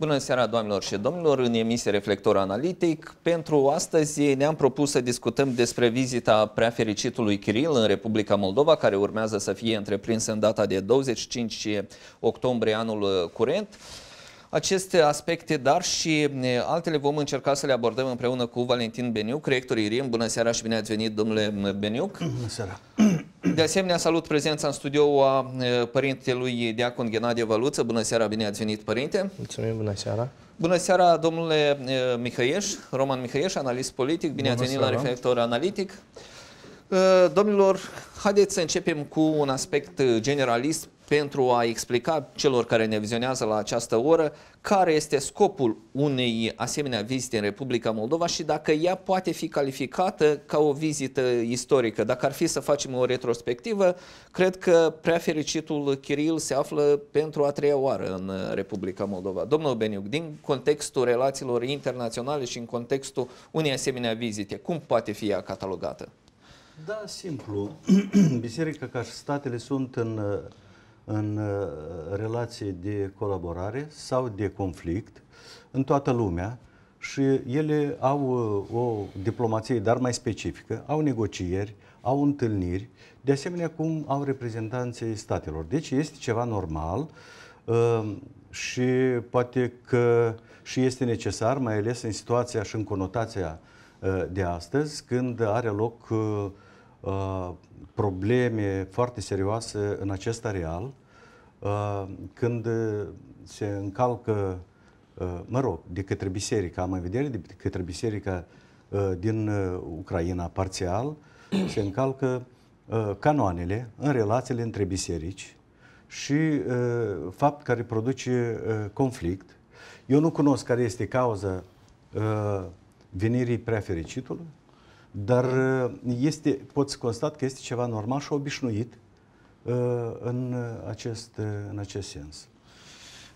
Bună seara, doamnelor și domnilor, în emisie Reflector Analitic. Pentru astăzi ne-am propus să discutăm despre vizita prea fericitului Kiril în Republica Moldova, care urmează să fie întreprinsă în data de 25 octombrie anul curent. Aceste aspecte, dar și altele vom încerca să le abordăm împreună cu Valentin Beniuc, rector IRIM. Bună seara și bine ați venit, domnule Beniuc. Bună seara. De asemenea, salut prezența în studio a părintelui Diacon Ghenadie Văluță. Bună seara, bine ați venit, părinte. Mulțumim, bună seara. Bună seara, domnule Mihăieș, Roman Mihăieș, analist politic. Bine bună ați venit seara. la Reflector Analitic. Domnilor, haideți să începem cu un aspect generalist pentru a explica celor care ne vizionează la această oră care este scopul unei asemenea vizite în Republica Moldova și dacă ea poate fi calificată ca o vizită istorică. Dacă ar fi să facem o retrospectivă, cred că prea fericitul Kiril se află pentru a treia oară în Republica Moldova. Domnul Beniuc, din contextul relațiilor internaționale și în contextul unei asemenea vizite, cum poate fi ea catalogată? Da, simplu. Biserica ca și statele sunt în în uh, relații de colaborare sau de conflict în toată lumea și ele au uh, o diplomație, dar mai specifică, au negocieri, au întâlniri, de asemenea cum au reprezentanții statelor. Deci este ceva normal uh, și poate că și este necesar, mai ales în situația și în conotația de astăzi, când are loc probleme foarte serioase în acest areal, Uh, când se încalcă, uh, mă rog, de către biserica, am în vedere de către biserica uh, din Ucraina parțial, se încalcă canoanele în relațiile între biserici și fapt care produce conflict. Eu nu cunosc care este cauza venirii prea fericitului, dar este, pot să constat că este ceva normal și obișnuit Uh, în acest, în acest sens.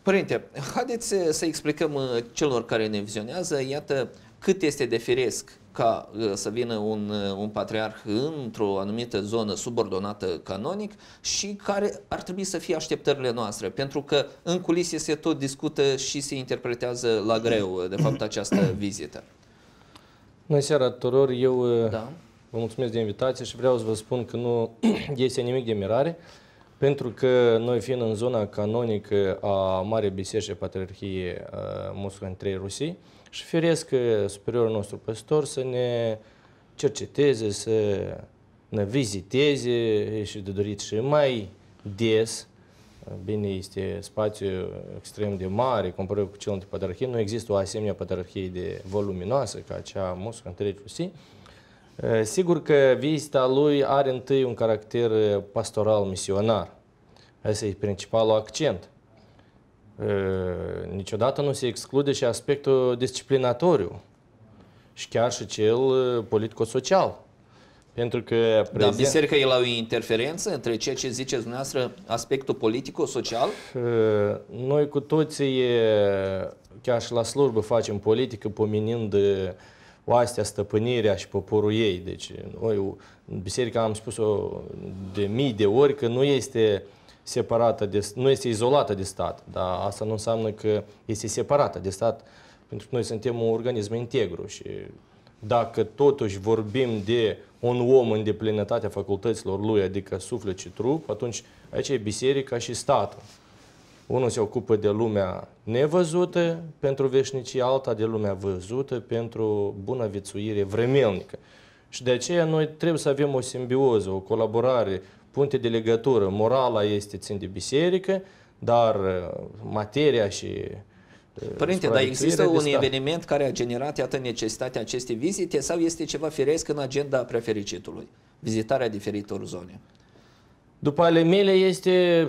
Părinte, haideți să explicăm uh, celor care ne vizionează, iată, cât este de firesc ca uh, să vină un, un patriarh într-o anumită zonă subordonată canonic și care ar trebui să fie așteptările noastre, pentru că în culisie se tot discută și se interpretează la greu, de fapt, această vizită. Bună seara tuturor, eu da. Vă mulțumesc de invitație și vreau să vă spun că nu este nimic de mirare, pentru că noi fiind în zona canonică a Marii Biserici Patriarhiei Moscova între Rusii, și firesc superiorul nostru păstor să ne cerceteze, să ne viziteze și de dorit și mai des. Bine, este spațiu extrem de mare, comparat cu celelalte patriarhii. Nu există o asemenea patriarhie de voluminoasă ca cea Moscova între Rusii. Sigur că vizita lui are întâi un caracter pastoral misionar. Asta e principalul accent. Niciodată nu se exclude și aspectul disciplinatoriu și chiar și cel politico-social. Pentru că prezent... Dar biserica e la o interferență între ceea ce ziceți dumneavoastră, aspectul politico-social? Noi cu toții, chiar și la slujbă, facem politică pomenind oastea, stăpânirea și poporul ei. Deci noi, biserica am spus-o de mii de ori că nu este separată, de, nu este izolată de stat, dar asta nu înseamnă că este separată de stat, pentru că noi suntem un organism integru și dacă totuși vorbim de un om în deplinătatea facultăților lui, adică suflet și trup, atunci aici e biserica și statul. Unul se ocupă de lumea nevăzută pentru veșnicie, alta de lumea văzută pentru bună viețuire vremelnică. Și de aceea noi trebuie să avem o simbioză, o colaborare, punte de legătură. Morala este țin de biserică, dar uh, materia și uh, Părinte, dar există un eveniment care a generat, iată, necesitatea acestei vizite sau este ceva firesc în agenda prefericitului? Vizitarea diferitor zone. După ale mele este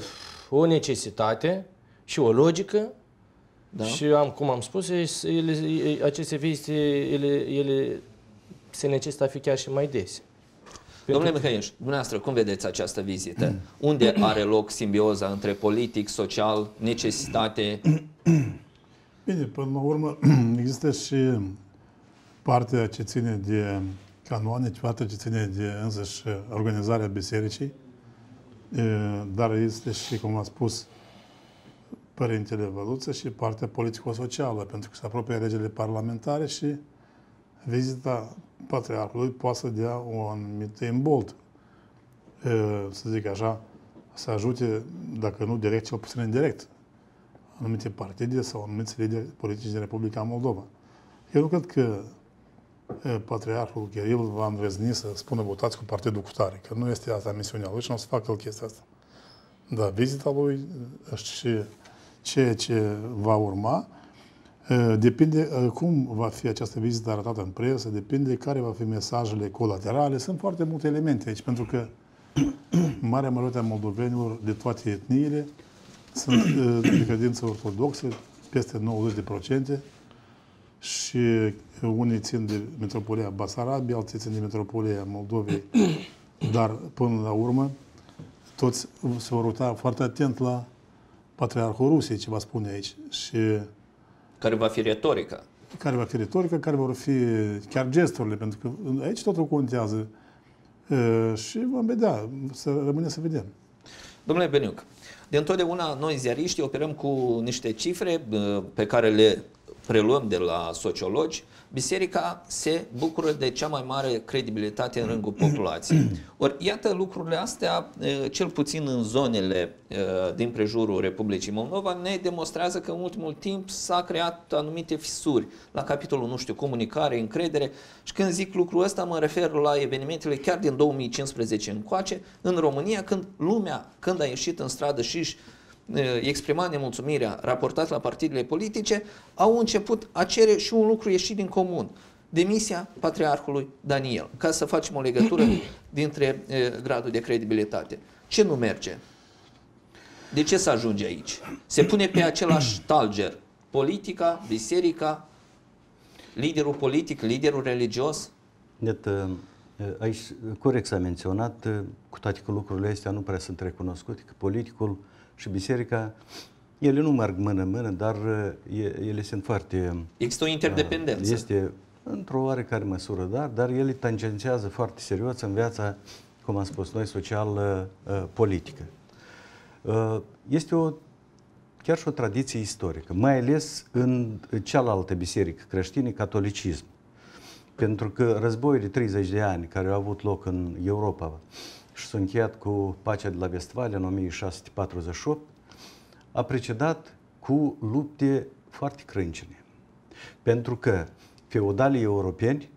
o necesitate și o logică da. și am, cum am spus, ele, aceste vizite, ele, ele se necesită a fi chiar și mai des. Domnule Mihăieș, dumneavoastră, cum vedeți această vizită? Unde are loc simbioza între politic, social, necesitate? Bine, până la urmă există și partea ce ține de canoane, partea ce ține de însăși organizarea bisericii, dar este și, cum am spus, Părintele Văluță și partea politico-socială, pentru că se apropie legile parlamentare și vizita patriarhului poate să dea o anumită imbolt, să zic așa, să ajute, dacă nu direct, cel puțin indirect, anumite partide sau anumiți lideri politici din Republica Moldova. Eu nu cred că Patriarhul Kiril va învezni să spună votați cu partidul cu tare, că nu este asta misiunea lui și nu o să facă el chestia asta. Da, vizita lui și ceea ce va urma, depinde cum va fi această vizită arătată în presă, depinde care va fi mesajele colaterale. Sunt foarte multe elemente aici, pentru că marea majoritate a moldovenilor de toate etniile sunt de credință ortodoxă, peste 90%, și unii țin de metropolia Basarabia, alții țin de metropolia Moldovei, dar până la urmă toți se vor uita foarte atent la Patriarhul Rusiei, ce va spune aici. Și care va fi retorica. Care va fi retorica, care vor fi chiar gesturile, pentru că aici totul contează. Și vom vedea, să rămâne să vedem. Domnule Beniuc, de întotdeauna noi ziariști operăm cu niște cifre pe care le preluăm de la sociologi, biserica se bucură de cea mai mare credibilitate în rândul populației. Ori, iată lucrurile astea, cel puțin în zonele din prejurul Republicii Moldova, ne demonstrează că în ultimul timp s-a creat anumite fisuri la capitolul, nu știu, comunicare, încredere și când zic lucrul ăsta mă refer la evenimentele chiar din 2015 încoace, în România, când lumea, când a ieșit în stradă șiș își exprima nemulțumirea raportat la partidele politice, au început a cere și un lucru ieșit din comun. Demisia Patriarhului Daniel, ca să facem o legătură dintre gradul de credibilitate. Ce nu merge? De ce să ajunge aici? Se pune pe același talger politica, biserica, liderul politic, liderul religios? Iată, aici corect s-a menționat, cu toate că lucrurile astea nu prea sunt recunoscute, că politicul și biserica, ele nu merg mână-mână, dar ele sunt foarte... Există o interdependență. Este într-o oarecare măsură, dar, dar ele tangențează foarte serios în viața, cum am spus noi, social-politică. Este o, chiar și o tradiție istorică, mai ales în cealaltă biserică creștină, catolicism. Pentru că războiul de 30 de ani care au avut loc în Europa și s-a încheiat cu pacea de la Vestfalia în 1648, a precedat cu lupte foarte crâncine. Pentru că feudalii europeni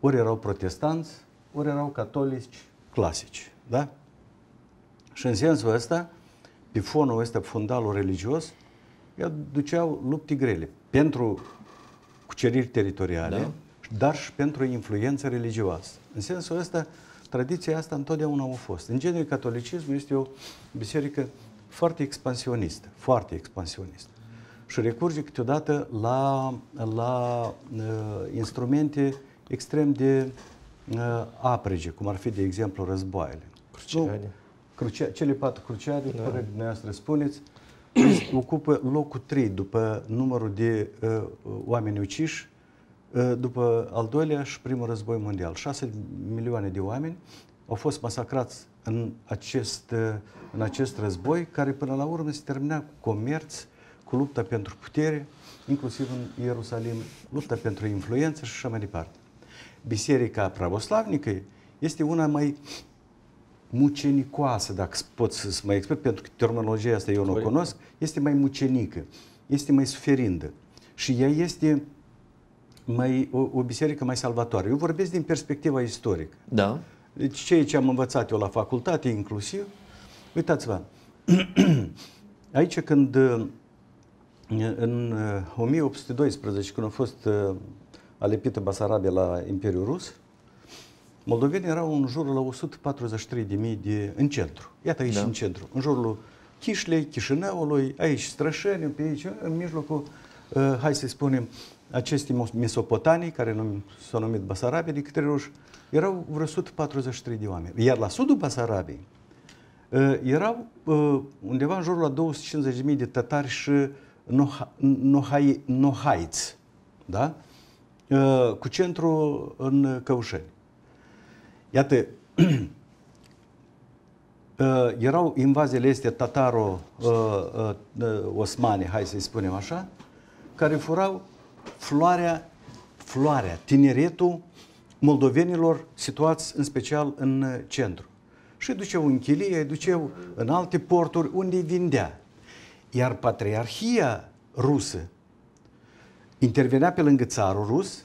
ori erau protestanți, ori erau catolici clasici. Da? Și în sensul ăsta, pe fonul ăsta fundalul religios, ea duceau lupte grele pentru cuceriri teritoriale, da. dar și pentru influență religioasă. În sensul ăsta, tradiția asta întotdeauna a fost. În genere, catolicismul este o biserică foarte expansionistă, foarte expansionistă. Și recurge câteodată la, la uh, instrumente extrem de uh, aprege, cum ar fi, de exemplu, războaiele. Cruciade. Crucea, cele patru cruciade, da. care dumneavoastră spuneți, ocupă locul 3 după numărul de uh, oameni uciși Ă, după al doilea și primul război mondial. 6 milioane de oameni au fost masacrați în acest, ă, în acest război, care până la urmă se termina cu comerț, cu lupta pentru putere, inclusiv în Ierusalim, lupta pentru influență și așa mai departe. Biserica pravoslavnică este una mai mucenicoasă, dacă pot să mă exprim, pentru că terminologia asta eu nu o cunosc, este mai mucenică, este mai suferindă. Și ea este mai, o, o biserică mai salvatoare. Eu vorbesc din perspectiva istorică. Da. Deci ceea ce am învățat eu la facultate inclusiv, uitați-vă, aici când în 1812, când a fost uh, alepită Basarabia la Imperiul Rus, moldovenii erau în jurul la 143.000 de în centru. Iată aici da. în centru, în jurul Chișlei, Chișinăului, aici Strășeni, pe aici, în mijlocul, uh, hai să spunem, aceste mesopotanii, care s-au numit Basarabia de către ruși, erau vreo 143 de oameni. Iar la sudul Basarabiei uh, erau uh, undeva în jurul la 250.000 de tatari și nohai, nohaiți, da? Uh, cu centru în Căușeni. Iată, uh, erau invaziile este tataro-osmane, hai să-i spunem așa, care furau floarea, floarea, tineretul moldovenilor situați în special în centru. Și duceau în chilie, duceau în alte porturi unde îi vindea. Iar patriarhia rusă intervenea pe lângă țarul rus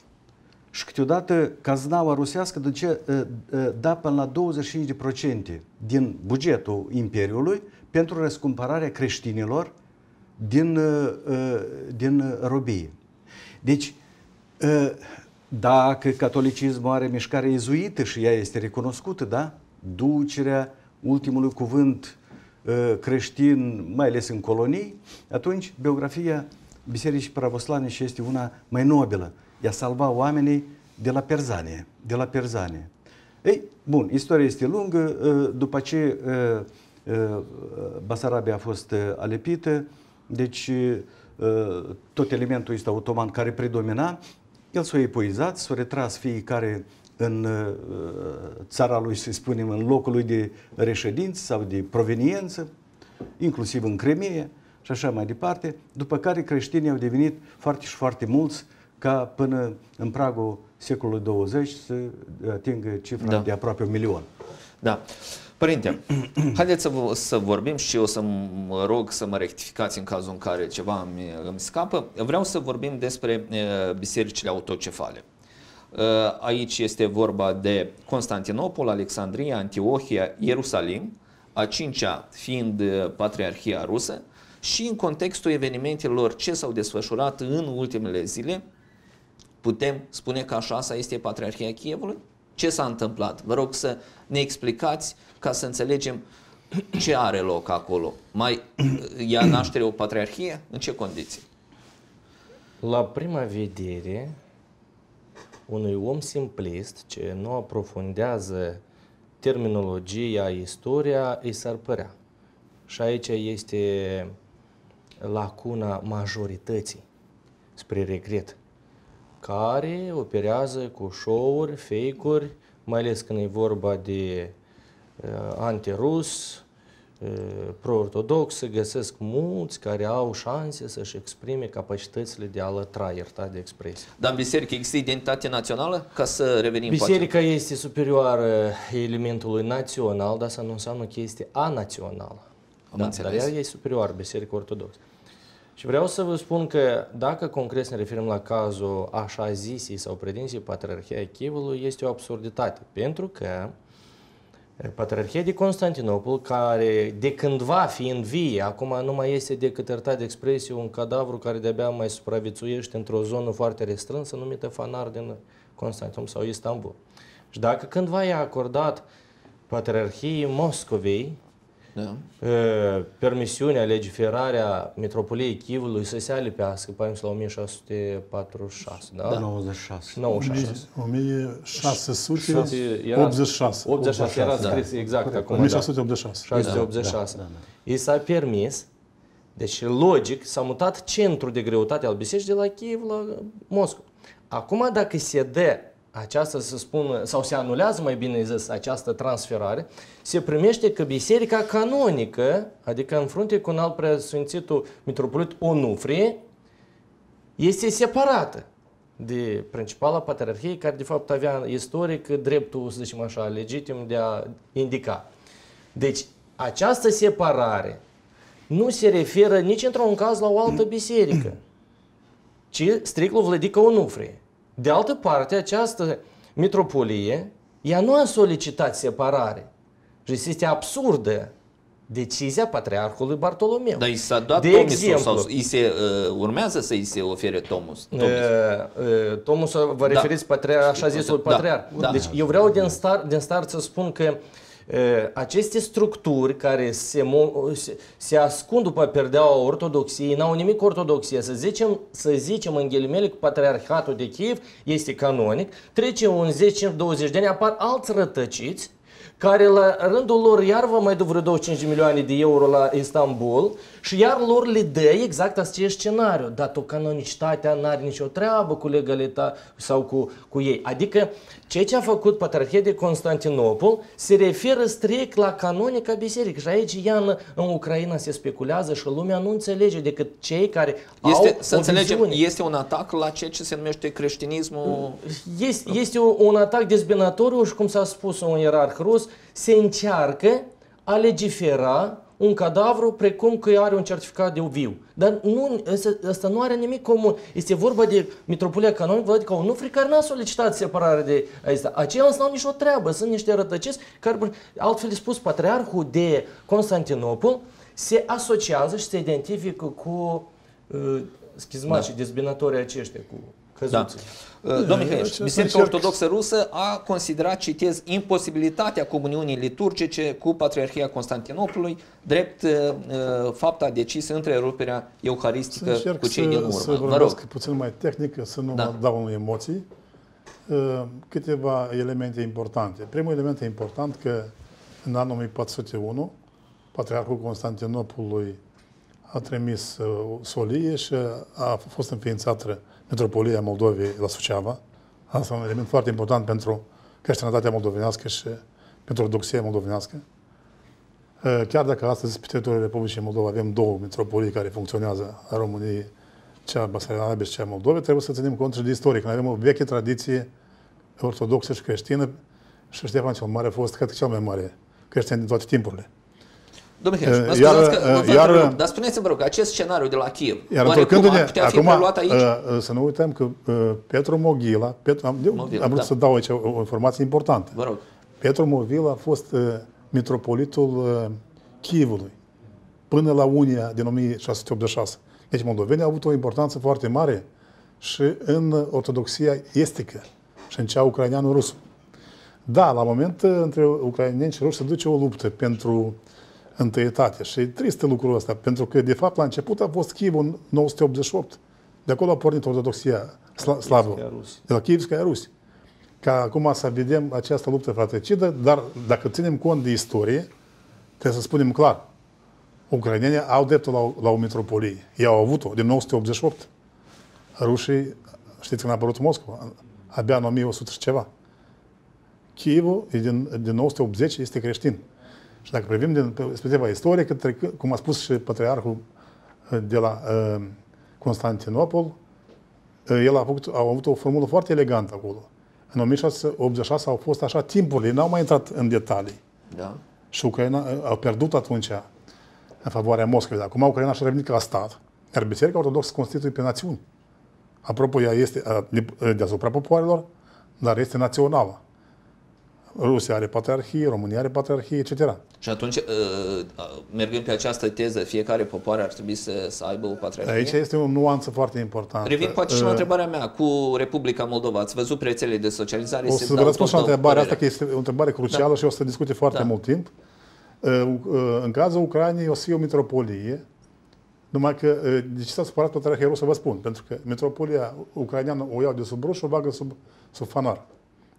și câteodată caznaua rusească duce, ă, ă, da până la 25% din bugetul Imperiului pentru răscumpărarea creștinilor din, ă, din robie. Deci, dacă catolicismul are mișcare izuită și ea este recunoscută, da? Ducerea ultimului cuvânt creștin, mai ales în colonii, atunci biografia Bisericii Pravoslavne și este una mai nobilă. Ea salva oamenii de la perzanie. De la perzanie. Ei, bun, istoria este lungă. Ă, după ce ă, ă, Basarabia a fost alepită, deci tot elementul ăsta otoman care predomina, el s-a epuizat, s-a retras fiecare în țara lui, să spunem, în locul lui de reședință sau de proveniență, inclusiv în Crimea și așa mai departe, după care creștinii au devenit foarte și foarte mulți ca până în pragul secolului 20 să atingă cifra da. de aproape un milion. Da. Părinte, haideți să, să vorbim și eu să mă rog să mă rectificați în cazul în care ceva îmi, îmi scapă. Vreau să vorbim despre uh, bisericile autocefale. Uh, aici este vorba de Constantinopol, Alexandria, Antiohia, Ierusalim, a cincea fiind Patriarhia Rusă, și în contextul evenimentelor ce s-au desfășurat în ultimele zile, putem spune că așa asta este Patriarhia Chievului? Ce s-a întâmplat? Vă rog să ne explicați ca să înțelegem ce are loc acolo. Mai ia naștere o patriarhie? În ce condiții? La prima vedere, unui om simplist ce nu aprofundează terminologia, istoria, îi s-ar părea. Și aici este lacuna majorității, spre regret, care operează cu show-uri, fake-uri, mai ales când e vorba de uh, antirus, uh, pro-ortodox, să găsesc mulți care au șanse să-și exprime capacitățile de a lătra, ierta de expresie. Dar în biserică există identitate națională? Ca să revenim Biserica poate. este superioară elementului național, dar asta nu înseamnă că este anațională. Am da, înțeles. dar ea e superior Biserica Ortodoxă. Și vreau să vă spun că dacă concret să ne referim la cazul așa zisii sau predinții Patriarhia Chivului, este o absurditate. Pentru că Patriarhia de Constantinopol, care de cândva fiind vie, acum nu mai este decât iertat de expresie un cadavru care de-abia mai supraviețuiește într-o zonă foarte restrânsă numită Fanar din Constantinopol sau Istanbul. Și dacă cândva i-a acordat Patriarhiei Moscovei, da. permisiunea, legiferarea Metropoliei Chivului să se alipească, pe la 1646, da? Da, 96. 96. 1686. 86 era scris da. exact acum. 1686. 686. Da, da, da. I s-a permis, deci logic, s-a mutat centrul de greutate al bisericii de la Kiev la Moscova. Acum dacă se dă aceasta, să spun, sau se anulează mai bine zis această transferare, se primește că biserica canonică, adică în frunte cu un alt preasfințitul mitropolit Onufrie, este separată de principala patriarhie, care de fapt avea istoric dreptul, să zicem așa, legitim de a indica. Deci, această separare nu se referă nici într-un caz la o altă biserică, ci strict la Vlădică Onufrie. De altă parte, această mitropolie, ea nu a solicitat separare. Și este absurdă decizia Patriarhului Bartolomeu. Dar i s-a dat de tomusul exemplu, sau îi se, uh, urmează să îi se ofere tomus? Tomus, uh, uh, tomus vă da. referiți da. patria, așa zisul da. patriarh. Da. Deci eu vreau din start, din start să spun că uh, aceste structuri care se, se, se ascund după perdeaua ortodoxiei, n-au nimic ortodoxie. Să zicem, să zicem în ghilimele că Patriarhatul de Kiev este canonic, trece un 10-20 de ani, apar alți rătăciți care la rândul lor iar va mai duc vreo 25 de milioane de euro la Istanbul și iar lor le dă exact acest scenariu. Dar o canonicitatea nu are nicio treabă cu legalitatea sau cu, cu ei. Adică ceea ce a făcut Patriarhia de Constantinopol se referă strict la canonica biserică. Și aici, Ian, în Ucraina se speculează și lumea nu înțelege decât cei care este, au să o înțelegem, viziune. este un atac la ceea ce se numește creștinismul Este, este o- un atac dezbinatoriu și, cum s-a spus un ierarh rus, se încearcă a legifera un cadavru precum că are un certificat de viu. Dar nu, ăsta, ăsta nu are nimic comun. Este vorba de Mitropolia Canonică Vladica Onufri care n-a solicitat separare de asta. Aceia însă n-au nicio treabă, sunt niște rătăciți care, altfel spus, Patriarhul de Constantinopol se asociază și se identifică cu uh, schizmați și dezbinatorii aceștia, cu Da. căzuții. Domnul Mihaieș, ce Biserica să încerc- Ortodoxă Rusă a considerat, citez, imposibilitatea comuniunii liturgice cu Patriarhia Constantinopolului, drept uh, uh, fapta decisă întreruperea Să euharistică încerc cu cei din să, să urmă. Vă vorbesc rog. puțin mai tehnic, să nu Da. mă dau în emoții. Uh, Câteva elemente importante. Primul element important că în anul 1401 Patriarhul Constantinopolului a trimis uh, solie și a fost înființată Metropolia Moldovei la Suceava. Asta e un element foarte important pentru creștinătatea moldovenească și pentru ortodoxia moldovenească. Uh, Chiar dacă astăzi pe teritoriul Republicii Moldova avem două metropolii care funcționează a României, cea Basarabia și cea Moldovei, trebuie să ținem cont și de istorie. Că noi avem o veche tradiție ortodoxă și creștină și Ștefan cel Mare a fost, cred că, cel mai mare creștin din toate timpurile. Domnul Mihaieș, mă Uh, scuzați iar, că uh, vă iar- întrerup, dar spuneți-mi, vă rog, acest scenariu de la Kiev, Iar oare cum întorcându-ne, ar putea fi acum, preluat aici? uh, uh, să nu uităm că uh, Petru Moghila, Petru, am, eu Moghila, am vrut da. să dau aici o, o informație importantă. Vă rog. Petru Moghila a fost uh, mitropolitul uh, Chievului până la Unia din 1686. Deci moldovenii au avut o importanță foarte mare și în ortodoxia estică și în cea ucraineană-rusă. Da, la moment uh, între ucraineni și ruși se duce o luptă pentru întâietate și e trist lucrul ăsta, pentru că de fapt la început a fost Chievul în 988. De acolo a pornit ortodoxia sla- slavă, Kievskaya Rus. de la Chievskaya Rus. Ca acum să vedem această luptă fratricidă, dar dacă ținem cont de istorie, trebuie să spunem clar, ucrainenii au dreptul la, o- la o metropolie. Ei au avut-o din 988. Rușii, știți când a apărut Moscova? Abia în 1100 și ceva. Chievul e din, din 980 este creștin. Și dacă privim din perspectiva istorică, trecă, cum a spus și patriarhul uh, de la uh, Constantinopol, uh, el a, făcut, a avut o formulă foarte elegantă acolo. În 1686 au fost așa timpurile, n-au mai intrat în detalii. Da. Și Ucraina uh, a pierdut atunci în favoarea Moscovei. Acum Ucraina și-a revenit ca stat, iar Biserica Ortodoxă se constituie pe națiuni. Apropo, ea este uh, de- deasupra popoarelor, dar este națională. Rusia are patriarhie, România are patriarhie, etc. Și atunci, uh, uh, mergând pe această teză, fiecare popoare ar trebui să, să aibă o patriarhie? Aici este o nuanță foarte importantă. Revin poate și la Uh, întrebarea mea cu Republica Moldova. Ați văzut rețelele de socializare? O se să dau vă răspund și la tot o întrebarea asta, părere. că este o întrebare crucială și o să discute foarte Da. mult timp. Uh, uh, În cazul Ucrainei o să fie o mitropolie, numai că uh, de ce s-a supărat Patriarhia Rusă, vă spun, pentru că mitropolia ucraineană o iau de sub ruș și o bagă sub, sub fanar.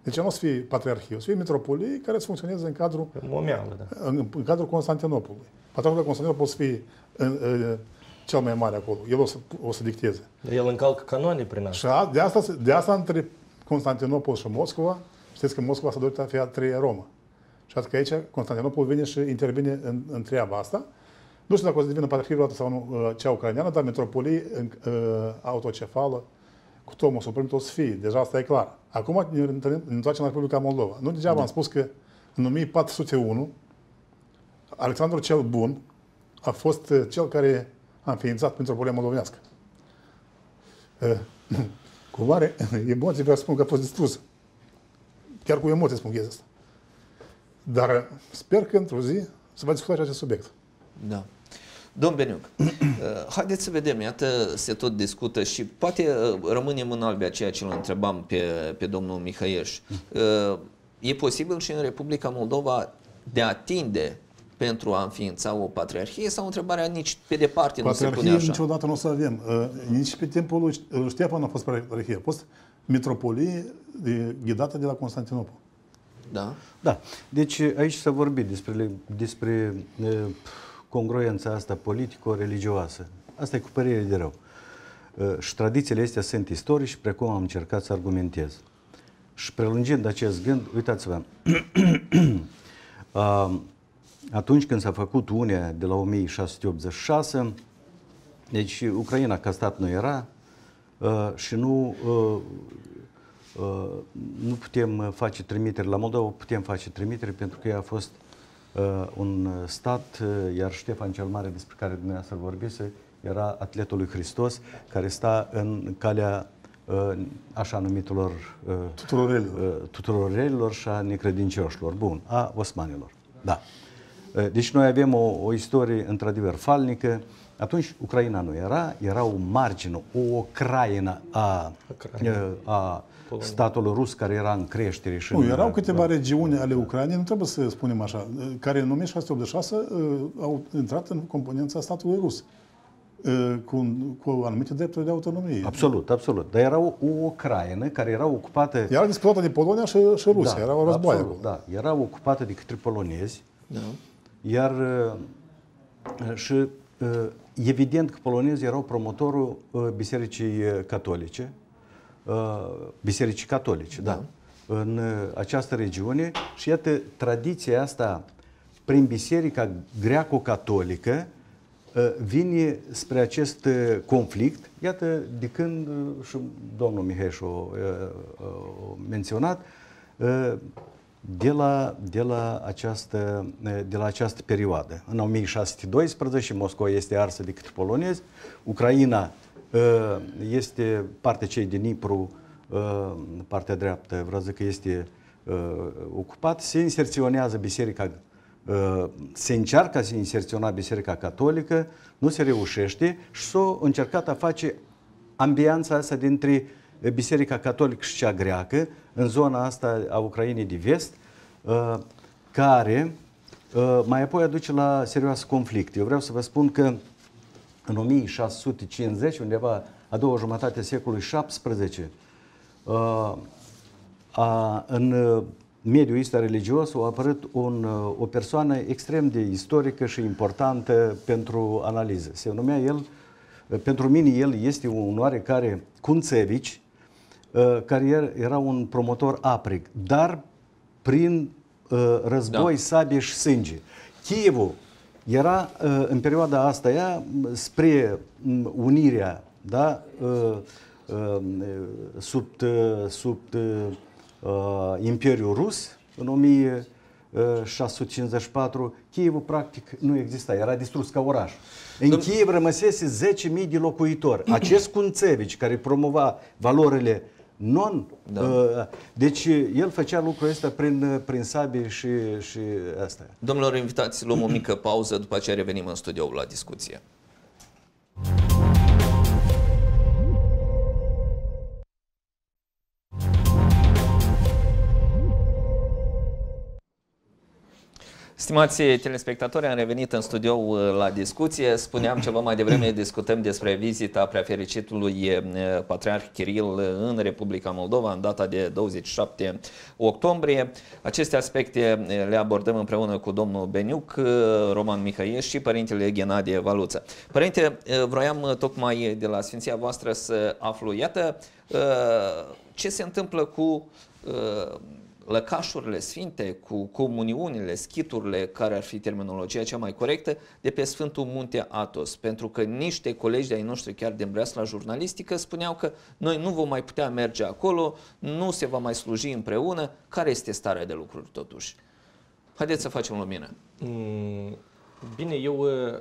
Deci nu o să fie patriarhie, o să fie mitropolie care să funcționeze în cadrul, Momeală, da. în, în cadrul Constantinopolului. Patriarhul de Constantinopol o să fie în, în, cel mai mare acolo. El o să, o să dicteze. Dar el încalcă canonii prin asta. Și a, de, asta, de asta între Constantinopol și Moscova, știți că Moscova s-a dorit a fi a treia Roma. Și atât că aici Constantinopol vine și intervine în, în treaba asta. Nu știu dacă o să devină patriarhie vreodată sau nu uh, cea ucraineană, dar metropolie în, uh, autocefală cu Tomul Suprem o să fie. Deja asta e clar. Acum ne întâlnim- ne întoarcem la Republica Moldova. Nu degeaba am spus că în 1401 Alexandru cel Bun a fost uh, cel care a înființat metropolia moldovenească. Uh, cu mare emoție vreau să spun că a fost distrusă. Chiar cu emoție spun chestia asta. Dar uh, sper că într-o zi să va discuta și acest subiect. Da. Domn Beniuc, uh, haideți să vedem, iată, se tot discută și poate uh, rămânem în albe a ceea ce îl întrebam pe, pe domnul Mihăieș. Uh, E posibil și în Republica Moldova de a tinde pentru a înființa o patriarhie sau întrebarea nici pe departe nu se pune Patriarhie așa? niciodată nu o să avem. Uh, Nici pe timpul lui Ștefan a fost patriarhie. A fost mitropolie de- ghidată de la Constantinopol. Da. Da. Deci aici s-a vorbit despre, despre uh, congruența asta politico-religioasă. Asta e cu părere de rău. Uh, și tradițiile astea sunt istorici, precum am încercat să argumentez. Și prelungind acest gând, uitați-vă, uh, atunci când s-a făcut Unia de la 1686, deci Ucraina ca stat nu era uh, și nu, uh, uh, nu putem face trimitere la Moldova, putem face trimitere pentru că ea a fost uh, Uh, un uh, stat, uh, iar Ștefan cel Mare, despre care dumneavoastră vorbise, era atletul lui Hristos, care sta în calea așa numitelor tuturorelilor, tuturorelilor și a necredincioșilor, bun, a osmanilor. Da. Deci noi avem o, o istorie într-adevăr falnică. Atunci Ucraina nu era, era o margine, o, o craină a, a, a Statul rus care era în creștere. Și nu, în, erau câteva da, regiuni ale Ucrainei, nu trebuie să spunem așa, care în 1686 ă, au intrat în componența statului rus ă, cu, cu anumite drepturi de autonomie. Absolut, absolut. Dar era o, o Ucraina care era ocupată... Era disputată de Polonia și, și Rusia, da, era o război absolut, Da, era ocupată de către polonezi, da. iar ă, și evident că polonezii erau promotorul Bisericii Catolice, bisericii catolice, da, în uh, această regiune. Și iată tradiția asta prin biserica greaco-catolică uh, vine spre acest uh, conflict, iată, de când uh, și domnul Mihai o menționat, uh, de la, de, la această, de la această perioadă. În 1612 Moscova este arsă de către polonezi, Ucraina uh, este partea cei din Nipru, uh, partea dreaptă, vreau să zic că este uh, ocupat, se inserționează biserica, uh, se încearcă să inserționa biserica catolică, nu se reușește și s-a încercat a face ambianța asta dintre Biserica Catolică și cea greacă, în zona asta a Ucrainei de vest, uh, care uh, mai apoi aduce la serioase conflicte. Eu vreau să vă spun că în 1650, undeva a doua jumătate a secolului 17, uh, a, în uh, mediul ăsta religios a apărut un, uh, o persoană extrem de istorică și importantă pentru analiză. Se numea el, uh, pentru mine el este un oarecare Cunțevici, uh, care er- era un promotor aprig, dar prin uh, război, da. sabie și sânge. Chievul era uh, în perioada asta ea spre m, unirea da, uh, uh, sub, uh, sub uh, Imperiul Rus în 1654, Chievul practic nu exista, era distrus ca oraș. În Domn- Kiev rămăsese 10.000 de locuitori. Acest Cunțevici care promova valorile non, Da. uh, deci el făcea lucrul ăsta prin, prin sabie și, și asta. Domnilor invitați, luăm o mică pauză, după aceea revenim în studio la discuție. Stimați telespectatori, am revenit în studio uh, la discuție. Spuneam ceva mai devreme, discutăm despre vizita preafericitului uh, Patriarh Kiril în Republica Moldova în data de 27 octombrie. Aceste aspecte uh, le abordăm împreună cu domnul Beniuc, uh, Roman Mihăieș și părintele Ghenadie Valuță. Părinte, uh, vroiam uh, tocmai de la Sfinția voastră să aflu, iată, uh, ce se întâmplă cu uh, lăcașurile sfinte, cu comuniunile, schiturile, care ar fi terminologia cea mai corectă, de pe Sfântul Munte Atos. Pentru că niște colegi de-ai noștri, chiar din Breasla jurnalistică, spuneau că noi nu vom mai putea merge acolo, nu se va mai sluji împreună. Care este starea de lucruri totuși? Haideți să facem lumină. Mm, Bine, eu uh,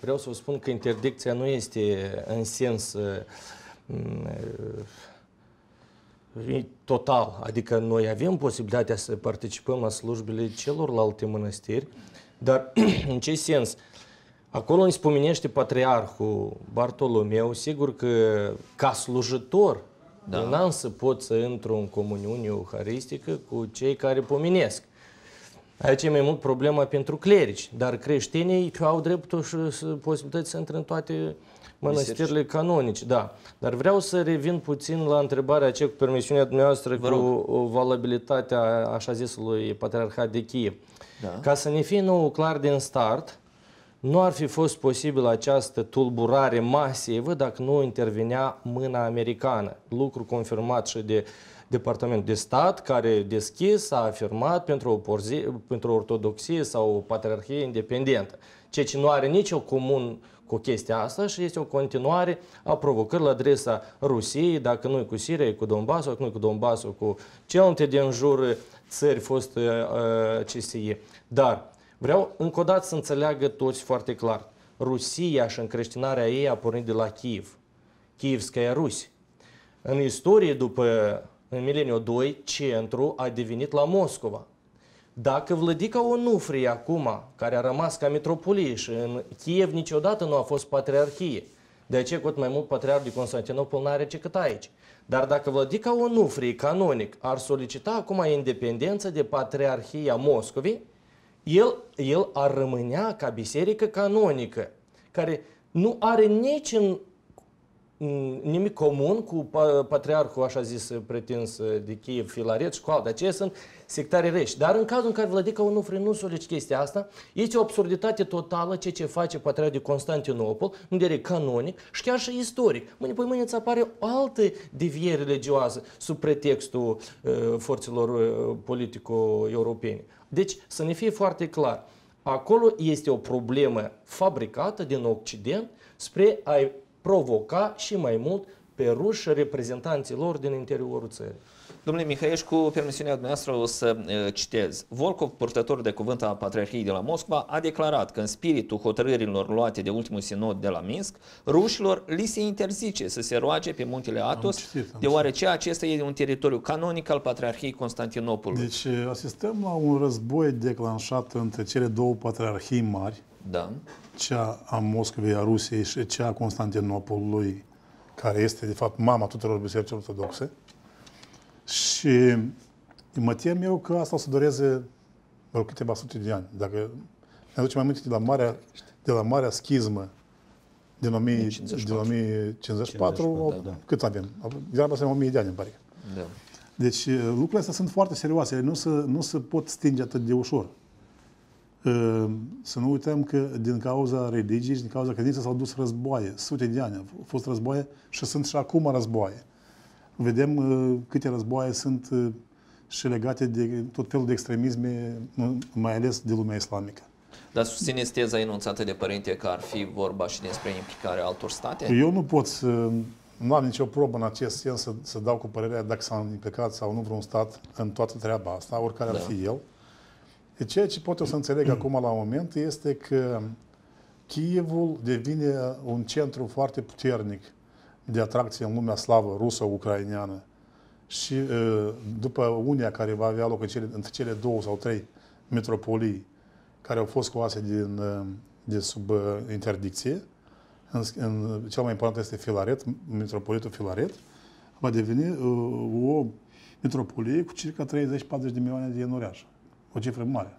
vreau să vă spun că interdicția nu este în sens uh, mm, uh, total, adică noi avem posibilitatea să participăm la slujbele celorlalte mănăstiri, dar în ce sens? Acolo îmi spomenește Patriarhul Bartolomeu, sigur că ca slujitor Da. da. n-am să pot să intru în comuniune euharistică cu cei care pomenesc. Aici e mai mult problema pentru clerici, dar creștinii au dreptul și posibilități să intre în toate mănăstirile canonice, da. Dar vreau să revin puțin la întrebarea aceea cu permisiunea dumneavoastră Vă cu valabilitatea așa zisului Patriarhat de Kiev. Da. Ca să ne fie nou clar din start, nu ar fi fost posibil această tulburare masivă dacă nu intervenea mâna americană. Lucru confirmat și de Departamentul de Stat, care deschis a afirmat pentru o, porzi, pentru o ortodoxie sau o patriarhie independentă. Ceea ce nu are nicio comun cu chestia asta și este o continuare a provocării la adresa Rusiei, dacă nu e cu Siria, e cu Donbassul, dacă nu e cu Donbassul, cu celelalte din jur țări fost uh, uh CSI. Dar vreau încă o dată să înțeleagă toți foarte clar. Rusia și încreștinarea ei a pornit de la Kiev. Kievskaya Rusi. În istorie, după în mileniul 2, centru a devenit la Moscova. Dacă Vlădica Onufrie acum, care a rămas ca metropolie și în Kiev niciodată nu a fost patriarhie, de aceea cât mai mult patriarh de Constantinopol nu are ce cât aici. Dar dacă Vlădica Onufrie, canonic, ar solicita acum independență de patriarhia Moscovei, el, el ar rămânea ca biserică canonică, care nu are nici în nimic comun cu patriarhul, așa zis, pretins de Kiev, Filaret și cu alte. Aceia sunt sectare reși. Dar în cazul în care Vladica Onufrie nu solici chestia asta, este o absurditate totală ce ce face patriarhul de Constantinopol, unde e canonic și chiar și istoric. Mâine, păi mâine îți apare o altă deviere religioasă sub pretextul uh, forțelor uh, politico-europene. Deci, să ne fie foarte clar, acolo este o problemă fabricată din Occident spre a provoca și mai mult pe ruși reprezentanții lor din interiorul țării. Domnule Mihaieș, cu permisiunea dumneavoastră o să uh, citez. Volkov, purtător de cuvânt al Patriarhiei de la Moscova, a declarat că în spiritul hotărârilor luate de ultimul sinod de la Minsk, rușilor li se interzice să se roage pe muntele Atos, am citit, am deoarece citit. acesta este un teritoriu canonic al Patriarhiei Constantinopolului. Deci asistăm la un război declanșat între cele două patriarhii mari, da. cea a Moscovei, a Rusiei și cea a Constantinopolului, care este, de fapt, mama tuturor bisericii ortodoxe. Și mă tem eu că asta o să dureze vreo câteva sute de ani. Dacă ne aducem aminte de la marea, de la marea schismă din, 1054, din 1054 54, da, da. cât avem? Deja să 1000 de ani, îmi pare. Da. Deci lucrurile astea sunt foarte serioase, ele nu se, nu se pot stinge atât de ușor. Să nu uităm că din cauza religiei și din cauza credinței s-au dus războaie, sute de ani au fost războaie și sunt și acum războaie. Vedem câte războaie sunt și legate de tot felul de extremisme, mai ales de lumea islamică. Dar susțineți teza enunțată de părinte că ar fi vorba și despre implicarea altor state? Eu nu pot să... Nu am nicio probă în acest sens să, să dau cu părerea dacă s-a implicat sau nu vreun stat în toată treaba asta, oricare da. ar fi el. De ceea ce pot eu să înțeleg acum la moment este că Kievul devine un centru foarte puternic de atracție în lumea slavă rusă-ucraineană. Și după unia care va avea loc în cele, între cele două sau trei metropolii care au fost scoase din, de sub interdicție, în, în, cel mai important este Filaret, metropolitul Filaret, va deveni uh, o metropolie cu circa 30-40 de milioane de enoriași o cifră mare.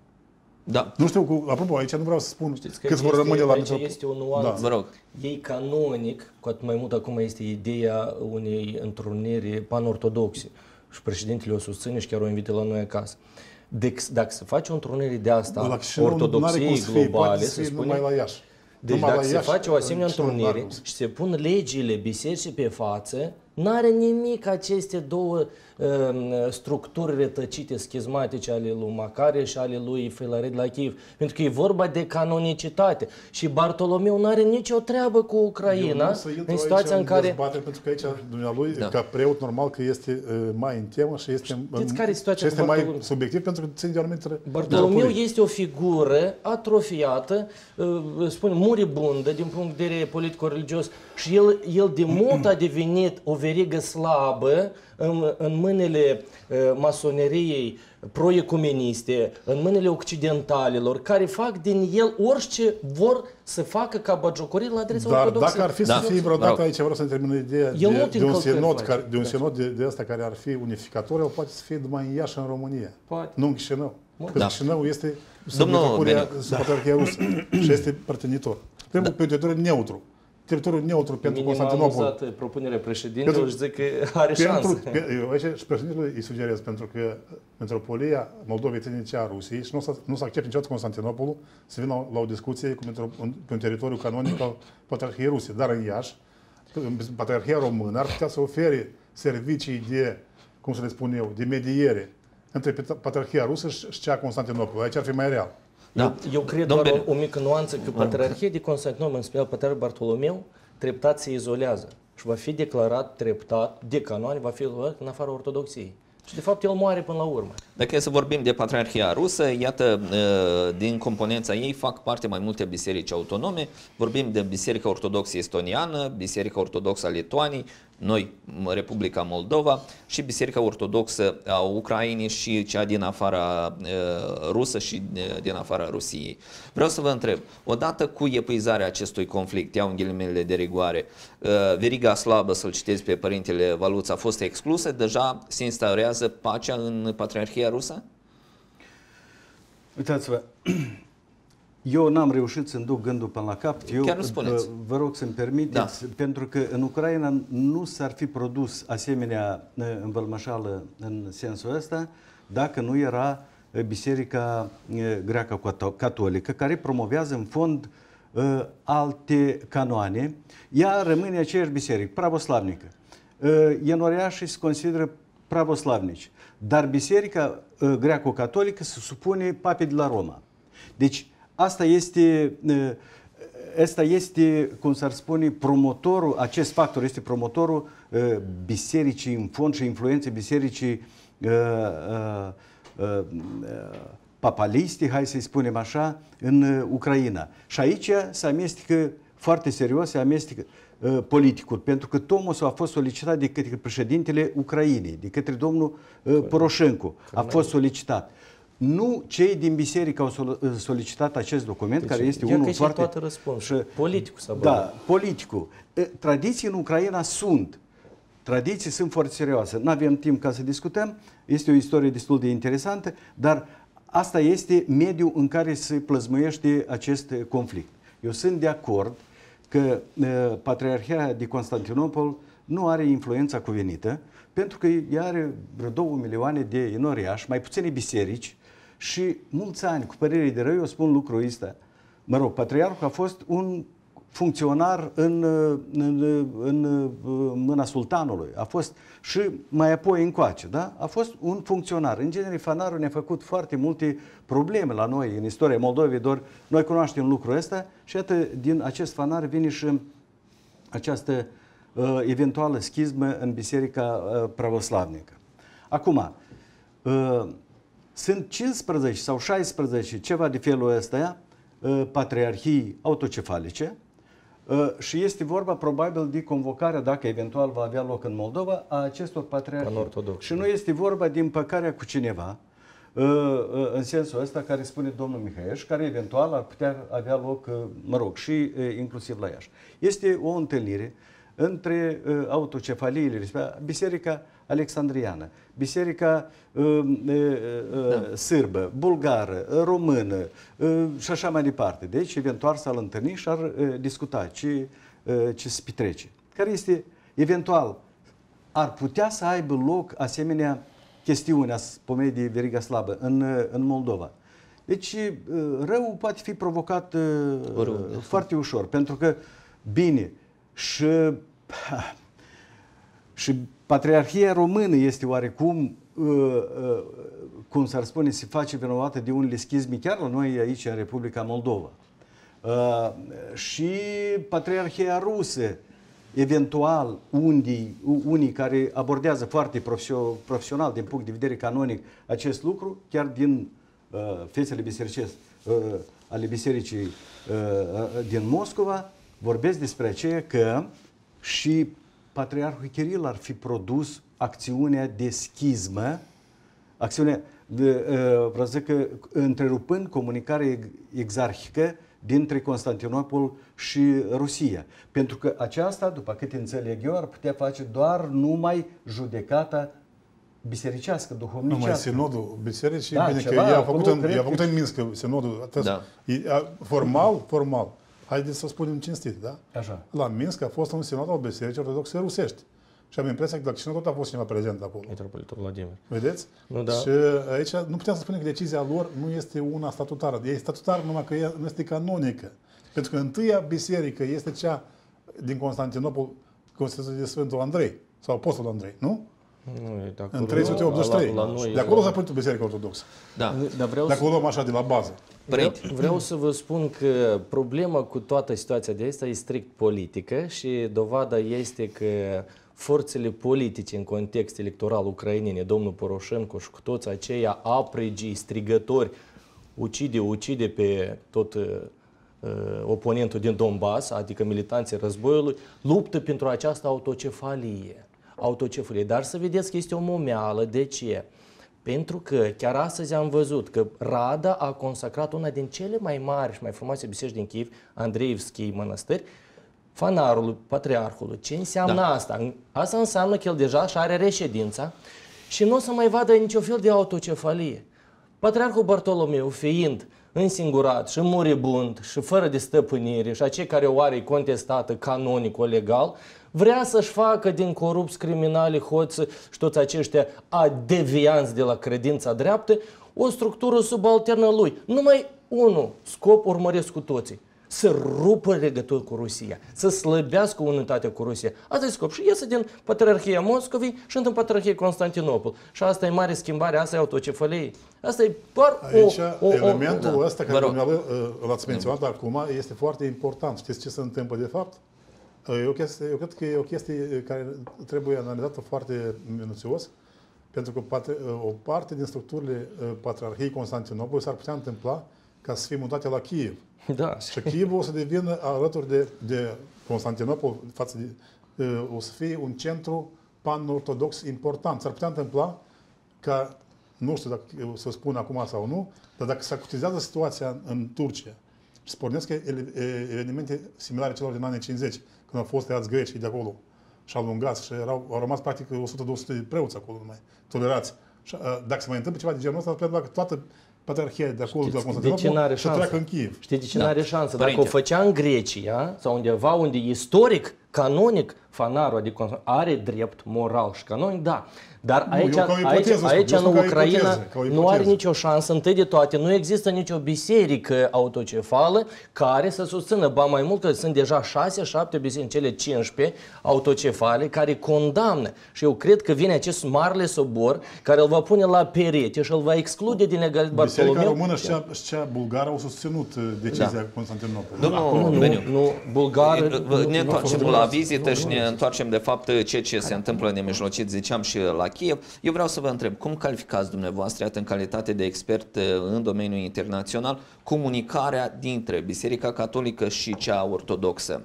Da. Nu știu, cu, apropo, aici nu vreau să spun Știți că câți vor rămâne la aici este o nuanță. Da. Vă rog. Ei canonic, cu atât mai mult acum este ideea unei întruniri panortodoxe și președintele o susține și chiar o invită la noi acasă. Deci, dacă se face o întrunire de asta, ortodoxiei globale, să spunem, la Iași. Deci Numai dacă se face o asemenea întrunire și se pun legile bisericii pe față, n-are nimic aceste două uh, structuri rătăcite, schizmatice ale lui Macare și ale lui Filaret la Kiev. Pentru că e vorba de canonicitate. Și Bartolomeu nu are nicio treabă cu Ucraina în situația în, în care... Dezbatere, pentru că aici dumnealui, da. ca preot, normal că este uh, mai în temă și este, în, care și este mai subiectiv pentru că ține de anumite Bartolomeu este o figură atrofiată, uh, spune, muribundă din punct de vedere politico-religios, și el, el de mult a devenit o verigă slabă în, în mâinile uh, masoneriei proecumeniste, în mâinile occidentalilor, care fac din el orice vor să facă ca bagiocorii la adresa Dar ortodoxă. dacă ar fi Da. să fie vreodată Bravo. aici, vreau să termin ideea El de, multe de un încălcări senot, face. care, de un Da. senot de, de asta care ar fi unificator, el poate să fie numai în Iași, în România. Poate. Nu în Chișinău. Că Da. Chișinău este sub Domnul metropolia, Beniu. sub patriarhia rusă și este părtinitor. Trebuie pe un teritoriu neutru. Teritoriu neutru pentru Minim am Constantinopol. amuzat propunerea președintelui Pentru- și zic că are Pentru, șanse. pe, eu aici și președintelui îi sugerez, pentru că metropolia Moldovei ține cea a Rusiei și nu o să, nu o să accepte niciodată Constantinopolul să vină la, la o discuție cu metro, în, pe un teritoriu canonic al Patriarhiei Rusiei. Dar în Iași, Patriarhia Română ar putea să ofere servicii de, cum să le spun eu, de mediere între Patriarhia Rusă și și cea a Constantinopolului. Aici ar fi mai real. Da. Eu, eu cred Domn doar Beniu. o, o mică nuanță că Patriarhia de Constantinopol, în special Patriarhul Bartolomeu, treptat se izolează și va fi declarat treptat de canoni, va fi luat în afara ortodoxiei. Și de fapt el moare până la urmă. Dacă e să vorbim de Patriarhia Rusă, iată, uh, din componența ei fac parte mai multe biserici autonome. Vorbim de Biserica Ortodoxă Estoniană, Biserica Ortodoxă a Lituaniei, noi, Republica Moldova și Biserica Ortodoxă a Ucrainei și cea din afara uh, rusă și uh, din afara Rusiei. Vreau să vă întreb, odată cu epuizarea acestui conflict, iau în ghilimele de rigoare, uh, veriga slabă, să-l citesc pe Părintele Valuț, a fost exclusă, deja se instaurează pacea în Patriarhia Rusă? Uitați-vă, eu n-am reușit să-mi duc gândul până la cap. Eu, Chiar nu spuneți. uh, Vă rog să-mi permiteți, da. pentru că în Ucraina nu s-ar fi produs asemenea uh, învălmășală în sensul ăsta dacă nu era uh, Biserica uh, Greacă Cato- Catolică, care promovează în fond uh, alte canoane. Ea rămâne aceeași biserică, pravoslavnică. Uh, Enoriașii se consideră pravoslavnici, dar Biserica uh, Greaco-Catolică se supune papei de la Roma. Deci asta este, uh, asta este, cum s-ar spune, promotorul, acest factor este promotorul uh, bisericii în fond și influenței bisericii uh, uh, uh, uh, papaliste, hai să-i spunem așa, în uh, Ucraina. Și aici se amestecă foarte serios, se amestecă uh, politicul, pentru că Tomosul a fost solicitat de către președintele Ucrainei, de către domnul uh, Poroșenko, a fost solicitat. Nu cei din biserică au sol- uh, solicitat acest document, Deci, care este ia că unul aici e foarte... toată răspunsul. Politicul s-a Da, băgat. politicul. Uh, Tradiții în Ucraina sunt. Tradiții sunt foarte serioase. Nu avem timp ca să discutăm. Este o istorie destul de interesantă, dar asta este mediul în care se plăzmăiește acest uh, conflict. Eu sunt de acord că uh, Patriarhia de Constantinopol nu are influența cuvenită, pentru că ea are vreo două milioane de enoriași, mai puține biserici și mulți ani, cu părere de rău, eu spun lucrul ăsta. Mă rog, patriarhul a fost un funcționar în, în, în mâna sultanului. A fost și mai apoi încoace, da? A fost un funcționar. În genere, fanarul ne-a făcut foarte multe probleme la noi în istoria Moldovei, doar noi cunoaștem lucrul ăsta și iată, din acest fanar vine și această uh, eventuală schismă în Biserica uh, Pravoslavnică. Acum, uh, sunt 15 sau 16, ceva de felul ăsta, uh, patriarhii autocefalice uh, și este vorba probabil de convocarea, dacă eventual va avea loc în Moldova, a acestor patriarhii. Panortodoxi. Și nu este vorba de împăcarea cu cineva, uh, uh, în sensul ăsta care spune domnul Mihaieș, care eventual ar putea avea loc, uh, mă rog, și uh, inclusiv la Iași. Este o întâlnire între uh, autocefaliile, respective Biserica Alexandriană, Biserica uh, uh, uh, da. sârbă, bulgară, uh, română uh, și așa mai departe. Deci, eventual s-ar întâlni și ar uh, discuta ce, uh, ce se petrece. Care este, eventual, ar putea să aibă loc asemenea chestiune, a spomeni de veriga slabă, în, uh, în Moldova. Deci, uh, răul poate fi provocat uh, Oriunde. foarte ușor, pentru că, bine, și, și Patriarhia Română este oarecum, uh, uh, cum s-ar spune, se face vinovată de unele schizme chiar la noi aici, în Republica Moldova. Uh, și Patriarhia Rusă, eventual unii, unii care abordează foarte profesio- profesional din punct de vedere canonic acest lucru, chiar din uh, fețele bisericesc uh, ale bisericii uh, uh, din Moscova, vorbesc despre aceea că și Patriarhul Chiril ar fi produs acțiunea de schismă, acțiunea, de, uh, vreau să zic că întrerupând comunicarea exarhică dintre Constantinopol și Rusia. Pentru că aceasta, după câte înțeleg eu, ar putea face doar numai judecata bisericească, duhovnicească. Numai sinodul bisericii, da, bine ceva, că i-a făcut, în, i-a făcut că... în Minsk sinodul, da. formal, formal, haideți să spunem cinstit, da? Așa. La Minsk a fost un sinod al bisericii ortodoxe rusești. Și am impresia că la Chișinău tot a fost cineva prezent acolo. Metropolitul Vladimir. Vedeți? Nu, da. Și aici nu putem să spunem că decizia lor nu este una statutară. E statutară numai că ea nu este canonică. Pentru că întâia biserică este cea din Constantinopol constituită de Sfântul Andrei sau Apostolul Andrei, nu? Nu, e de acolo, în 383. La, la noi, de acolo s-a părut Biserica Ortodoxă. Da. Dar vreau de acolo luăm așa de la bază. Vreau, vreau să vă spun că problema cu toată situația de asta e strict politică și dovada este că forțele politice în context electoral ucrainene, domnul Poroșenko și cu toți aceia aprigii, strigători, ucide, ucide pe tot uh, oponentul din Donbass, adică militanții războiului, luptă pentru această autocefalie. Autocefalie. Dar să vedeți că este o momeală. De ce? Pentru că chiar astăzi am văzut că Rada a consacrat una din cele mai mari și mai frumoase biserici din Kiev, Andreevski Mănăstări, fanarului, patriarhului. Ce înseamnă da. asta? Asta înseamnă că el deja și are reședința și nu o să mai vadă nicio fel de autocefalie. Patriarhul Bartolomeu, fiind însingurat și moribund și fără de stăpânire și acei care o are contestată canonic, legal, vrea să-și facă din corupți, criminali, hoți și toți aceștia adevianți de la credința dreaptă o structură subalternă lui. Numai unul scop urmăresc cu toții să rupă legături cu Rusia, să slăbească unitatea cu Rusia. Asta e scop. Și iese din Patriarhia Moscovei și în Patriarhia Constantinopol. Și asta e mare schimbare, asta e autocefălei. Asta e doar Aici, o, o, elementul o, da. ăsta care l-ați menționat acum este foarte important. Știți ce se întâmplă de fapt? Eu, chestie, eu cred că e o chestie care trebuie analizată foarte minuțios, pentru că o parte din structurile Patriarhiei Constantinopol s-ar putea întâmpla ca să fie mutate la Kiev. Da. Și Kiev o să devină alături de, de Constantinopol, față de, o să fie un centru pan-ortodox important. S-ar putea întâmpla ca, nu știu dacă să spun acum sau nu, dar dacă se acutizează situația în Turcia și se pornesc evenimente similare celor din anii 50, când au fost tăiați grecii de acolo și alungați și erau, au rămas practic 100-200 de preoți acolo numai, tolerați. Și, dacă se mai întâmplă ceva de genul ăsta, pentru că toată Patriarhia de acolo, Știți, de la Constantinopol, să treacă în Kiev. Știți de ce da. nu are șansă? Dacă Părinte. o făcea în Grecia sau undeva unde istoric, canonic, fanarul, adică are drept moral și canonic, da. Dar aici, nu, aici, aici în Ucraina ipoteză, nu are nicio șansă. Întâi de toate, nu există nicio biserică autocefală care să susțină, ba mai mult că sunt deja 6-7 biserici, cele 15 autocefale care condamnă. Și eu cred că vine acest marele sobor care îl va pune la perete și îl va exclude din egal Biserica Bartolomeu. română și cea, și cea bulgară au susținut uh, decizia da. Constantinopol. Domnul, nu, nu, nu, bulgar... Ne întoarcem la vizită și ne întoarcem de fapt ce ce se întâmplă nemijlocit, ziceam și la Kiev. Eu vreau să vă întreb, cum calificați dumneavoastră, iată, în calitate de expert uh, în domeniul internațional, comunicarea dintre Biserica Catolică și cea ortodoxă?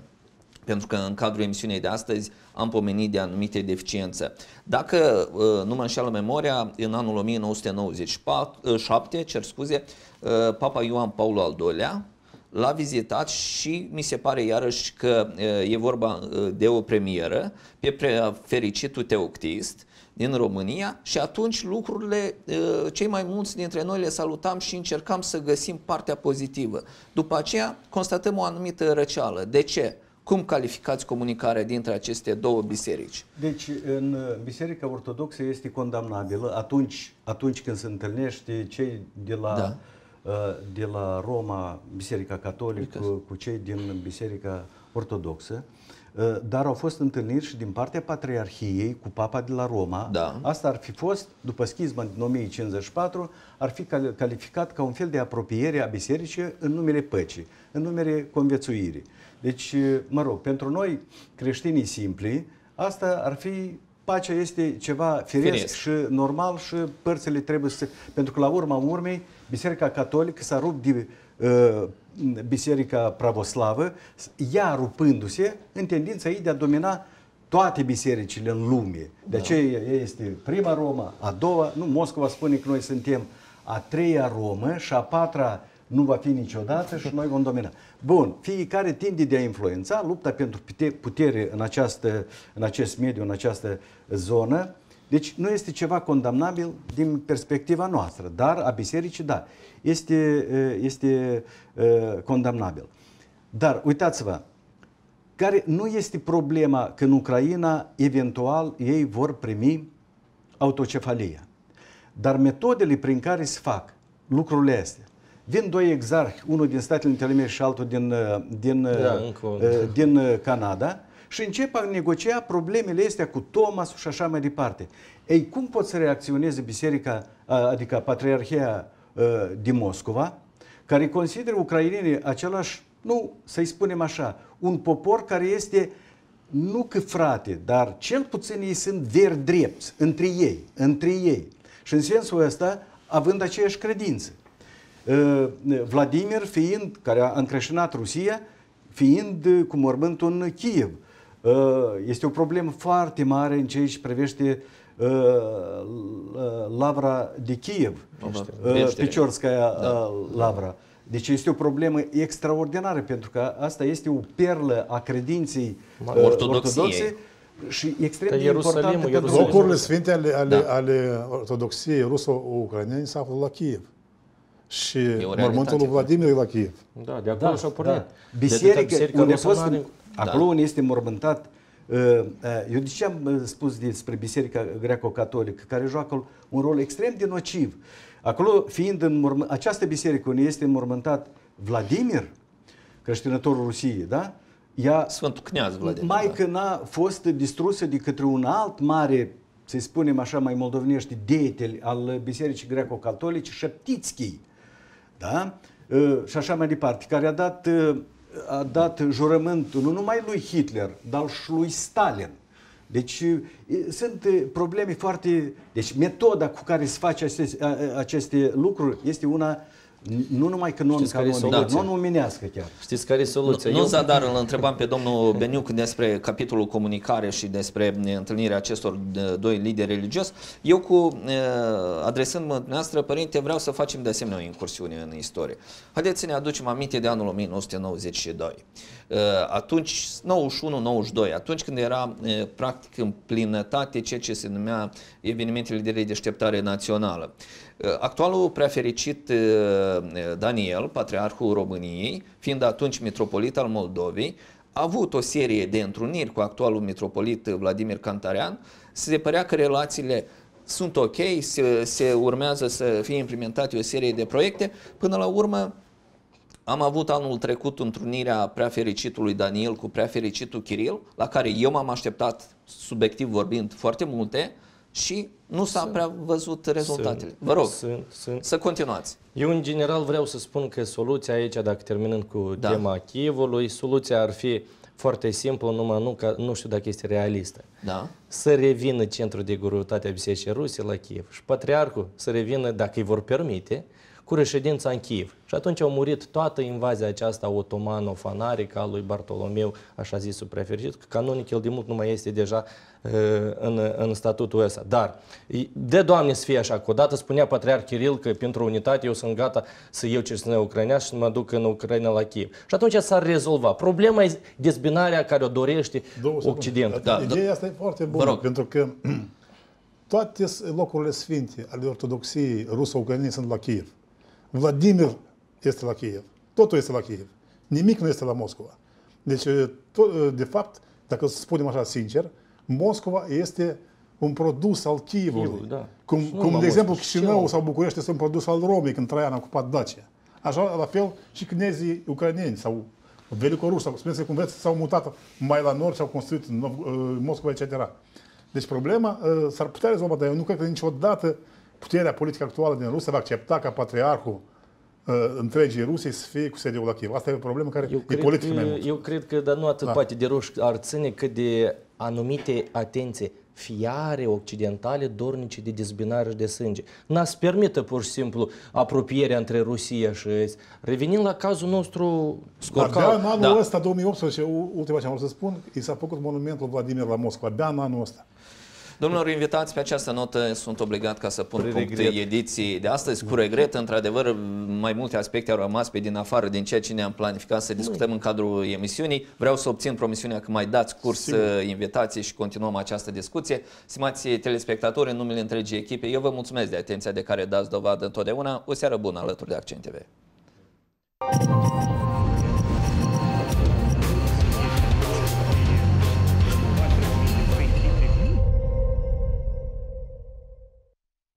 pentru că în cadrul emisiunii de astăzi am pomenit de anumite deficiențe. Dacă uh, nu mă înșeală memoria, în anul 1997, cer scuze, uh, Papa Ioan Paul al II-lea l-a vizitat și mi se pare iarăși că e vorba de o premieră pe fericitul teoctist din România și atunci lucrurile, cei mai mulți dintre noi le salutam și încercam să găsim partea pozitivă. După aceea constatăm o anumită răceală. De ce? Cum calificați comunicarea dintre aceste două biserici? Deci, în Biserica Ortodoxă este condamnabilă atunci, atunci când se întâlnește cei de la, da. De la Roma, Biserica Catolică, cu, cu cei din Biserica Ortodoxă. Uh, dar au fost întâlniri și din partea Patriarhiei cu Papa de la Roma. Da. Asta ar fi fost, după schisma din 1054, ar fi calificat ca un fel de apropiere a bisericii în numele păcii, în numele conviețuirii. Deci, uh, mă rog, pentru noi creștinii simpli, asta ar fi pacea este ceva firesc, firesc și normal și părțile trebuie să... Pentru că la urma urmei, Biserica Catolică s-a rupt de uh, Biserica Pravoslavă, ea rupându-se în tendința ei de a domina toate bisericile în lume. De da. aceea este prima Roma, a doua, nu, Moscova spune că noi suntem a treia Romă și a patra nu va fi niciodată și noi vom domina. Bun, fiecare tinde de a influența, lupta pentru putere în, această, în acest mediu, în această zonă, deci nu este ceva condamnabil din perspectiva noastră, dar a bisericii, da, este, este condamnabil. Dar uitați-vă, care nu este problema că în Ucraina eventual ei vor primi autocefalia. Dar metodele prin care se fac lucrurile astea, vin doi exarhi, unul din Statele Unite ale și altul din, din, da, din Canada, și încep a negocia problemele astea cu Thomas și așa mai departe. Ei, cum pot să reacționeze biserica, adică Patriarhia din Moscova, care consideră ucrainenii același, nu, să-i spunem așa, un popor care este nu că frate, dar cel puțin ei sunt veri drepți între ei, între ei. Și în sensul ăsta, având aceeași credință. Vladimir fiind, care a încreștinat Rusia, fiind cu mormântul în Kiev. Este o problemă foarte mare în ceea ce privește lavra de Kiev, Piciorskaya da. lavra. Deci este o problemă extraordinară, pentru că asta este o perlă a credinței ortodoxe și extrem de importantă pentru Locurile sfinte ale, ale, da. ale ortodoxiei ruso-ucrainene s află la Kiev și mormântul lui Vladimir e la Kiev. Da, de acolo da, și-au pornit. Da. Biserică, Biserica unde fost, are... acolo da. unde este mormântat uh, uh, eu de ce am uh, spus despre Biserica Greco-Catolică, care joacă un rol extrem de nociv. Acolo, fiind în mormânt, această biserică unde este înmormântat Vladimir, creștinătorul Rusiei, da? Ea, Sfântul Cneaz Vladimir. Mai da. că n-a fost distrusă de către un alt mare, să spunem așa mai moldovenești, deetel al Bisericii Greco-Catolice, Șeptițchii, da? Ă, și așa mai departe, care a dat, ă, a dat jurământul nu numai lui Hitler, dar și lui Stalin. Deci sunt probleme foarte... Deci metoda cu care se face aceste, aceste lucruri este una nu numai că non-canonică, da. non-omenească chiar. Știți care e soluția? Nu, nu zadar îl întrebam pe domnul Beniuc despre capitolul comunicare și despre întâlnirea acestor doi lideri religios. Eu cu adresând-mă dumneavoastră, părinte, vreau să facem de asemenea o incursiune în istorie. Haideți să ne aducem aminte de anul 1992. Atunci, 91-92, atunci când era practic în plinătate ceea ce se numea evenimentele de redeșteptare națională. Actualul prefericit Daniel, patriarhul României, fiind atunci mitropolit al Moldovei, a avut o serie de întruniri cu actualul mitropolit Vladimir Cantarean, se părea că relațiile sunt ok, se, se urmează să fie implementate o serie de proiecte, până la urmă am avut anul trecut întrunirea prefericitului Daniel cu prefericitul Kiril, la care eu m-am așteptat, subiectiv vorbind, foarte multe, și nu s-a prea văzut rezultatele. Sunt, Vă rog, sunt, sunt. să continuați. Eu, în general, vreau să spun că soluția aici, dacă terminând cu da. tema Chievului, soluția ar fi foarte simplă, numai nu, ca, nu știu dacă este realistă. Da. Să revină centrul de greutate a Bisericii Ruse la Kiev și patriarhul să revină, dacă îi vor permite, cu reședința în Kiev. Și atunci au murit toată invazia aceasta otomano-fanarică a lui Bartolomeu, așa zisul preferit, că canonic el de mult nu mai este deja uh, în, în statutul ăsta. Dar, de Doamne să fie așa, că odată spunea Patriarh Kiril că pentru unitate eu sunt gata să iau ce ucrainească și să mă duc în Ucraina la Kiev. Și atunci s-ar rezolva. Problema e dezbinarea care o dorește Occidentul. Da, Ideea da. asta e foarte bună, pentru că toate locurile sfinte ale ortodoxiei ruso-ucrainene sunt la Kiev. Vladimir este la Kiev. Totul este la Kiev. Nimic nu este la Moscova. Deci, tot, de fapt, dacă să spunem așa sincer, Moscova este un produs al Kievului. Chievul, da. Cum, cum de exemplu, Chișinău sau București este un produs al Romei când Traian a ocupat Dacia. Așa, la fel, și chinezii ucraineni sau velicoruși, sau spuneți cum vreți, s-au mutat mai la nord și au construit în Moscova, etc. Deci problema s-ar putea rezolva, dar eu nu cred că niciodată puterea politică actuală din Rusia va accepta ca patriarhul uh, întregii Rusiei să fie cu sediul la Kiev. Asta e o problemă care eu e politică mai mult. Eu cred că, dar nu atât da. poate de ruși ar ține cât de anumite atenție fiare occidentale dornice de dezbinare și de sânge. N-a să permită pur și simplu apropierea între Rusia și Est. Revenind la cazul nostru scurcal. Dar în anul da. ăsta, 2018, ultima ce am vrut să spun, i s-a făcut monumentul Vladimir la Moscova, abia în anul ăsta. Domnilor invitați pe această notă sunt obligat ca să pun punct ediții de astăzi. Cu regret, într-adevăr, mai multe aspecte au rămas pe din afară din ceea ce ne-am planificat să discutăm în cadrul emisiunii. Vreau să obțin promisiunea că mai dați curs Sigur. Uh, invitații și continuăm această discuție. Stimați telespectatori, în numele întregii echipe, eu vă mulțumesc de atenția de care dați dovadă întotdeauna. O seară bună alături de Accent TV.